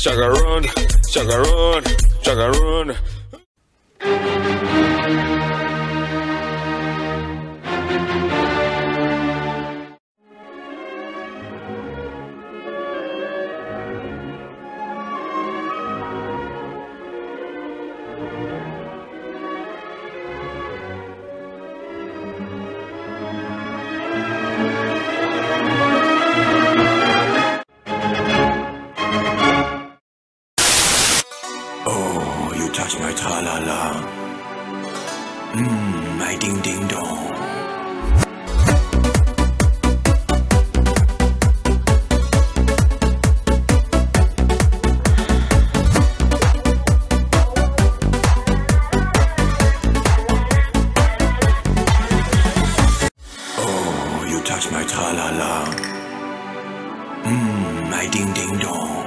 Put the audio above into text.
chacarón, chacarón, chacarón. Oh, you touch my tra-la-la. Mmm, my ding-ding-dong. Oh, you touch my tra-la-la. Mmm, my ding-ding-dong.